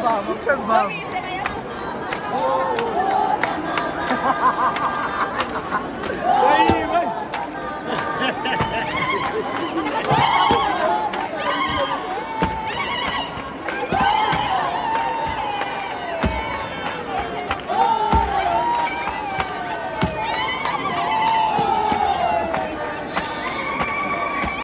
不成吧。